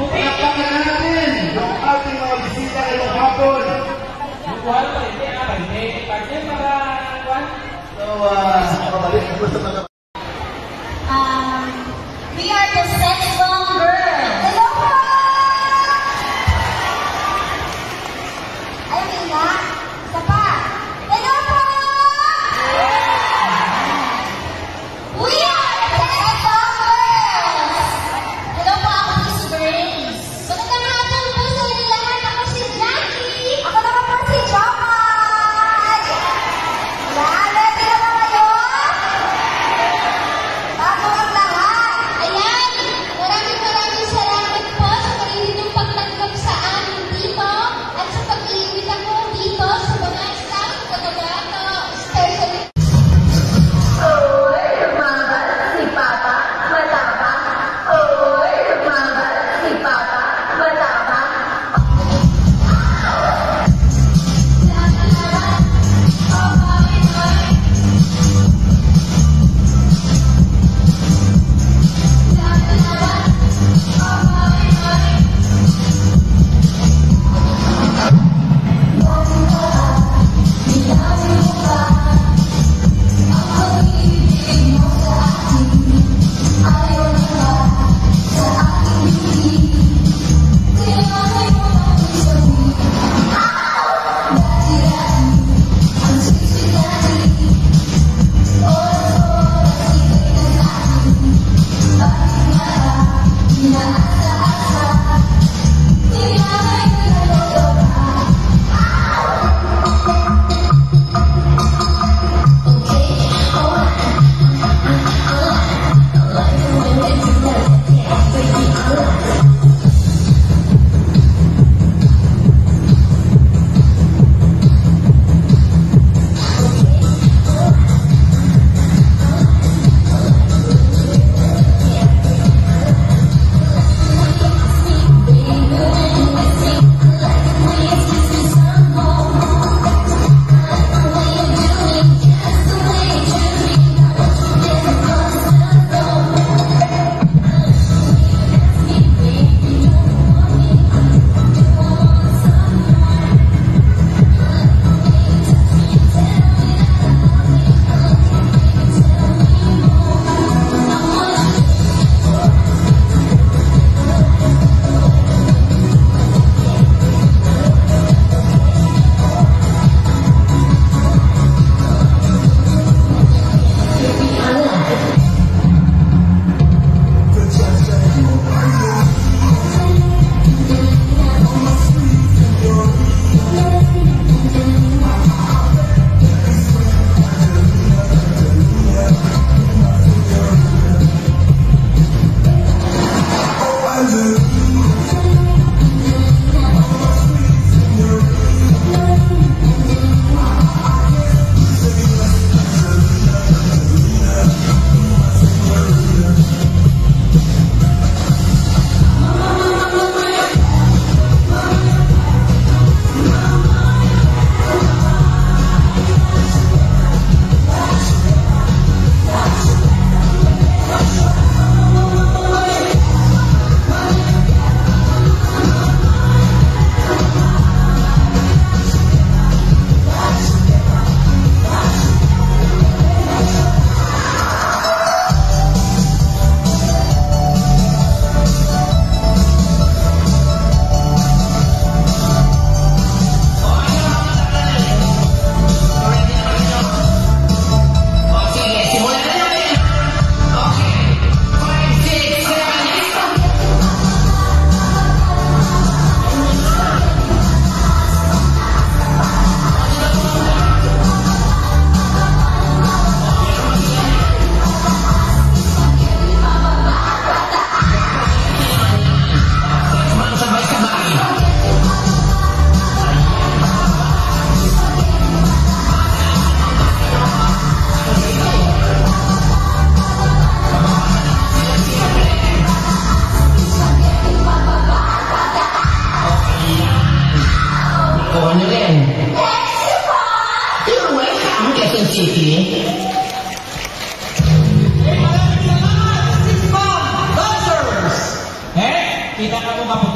Kung inakpakan na natin yung getting cheeky. Kita ka mga